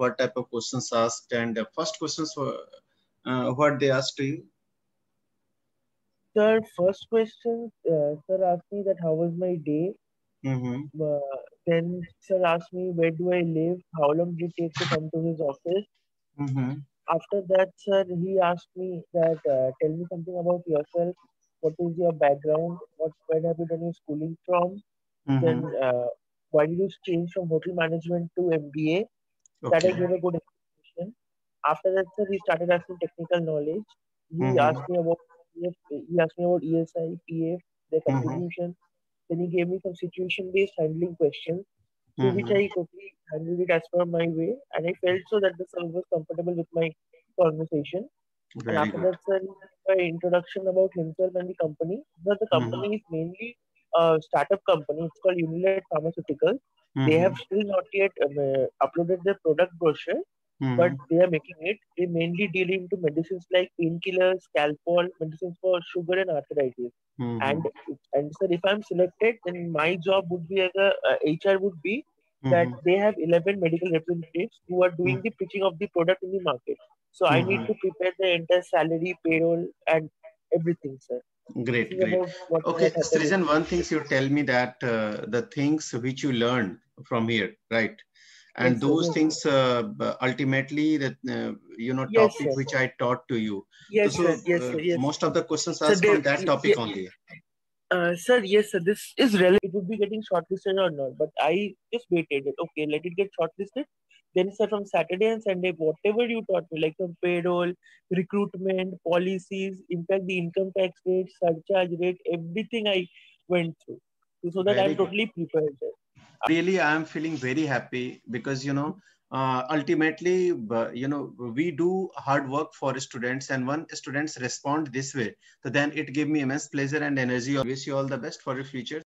what type of questions asked, and the first questions were uh, what they asked to you. Sir, first question, uh, sir asked me that how was my day. Mm-hmm. Uh, then sir asked me where do I live, how long did it take to come to his office. Mm-hmm. After that, sir, he asked me that uh, tell me something about yourself. What is your background? What where have you done your schooling from? Mm-hmm. Then uh, why did you change from hotel management to MBA? That I gave a good explanation. After that, sir, he started asking technical knowledge. He Mhm. asked me about PF, he asked me about ESI, PF, their Mhm. contribution. Then he gave me some situation-based handling questions, through which. I quickly handled it as per my way, and I felt so that the sir was comfortable with my conversation. And after good. that, sir, an introduction about himself and the company. But the company is mainly a startup company. It's called Unilet Pharmaceuticals. They have Mhm. still not yet um, uh, uploaded their product brochure, but Mhm. they are making it. They mainly deal into medicines like painkillers, Calpol, medicines for sugar and arthritis. Mhm. And and sir, if I'm selected, then my job would be as a uh, HR would be that Mhm. they have 11 medical representatives who are doing the pitching of the product in the market. So I need Mhm. to prepare the entire salary, payroll, and everything, sir. Great, great. Okay. Srijan, one thing you tell me that uh, the things which you learned from here, right? And Yes, those yes, things uh, ultimately that uh, you know Yes, topic sir. which I taught to you. Yes, so sir. Yes, uh. Yes. most of the questions are they- from that topic only. Uh, sir, yes, sir. This is relevant. It would be getting shortlisted or not, but I just waited it. Okay, let it get shortlisted. Then, sir, from Saturday and Sunday, whatever you taught me, like from payroll, recruitment, policies, in fact, the income tax rate, surcharge rate, everything I went through, so that Very I'm good. totally prepared. Sir. Really i am feeling very happy because you know uh, ultimately you know we do hard work for students and when students respond this way so then it gave me immense pleasure and energy. I wish you all the best for your future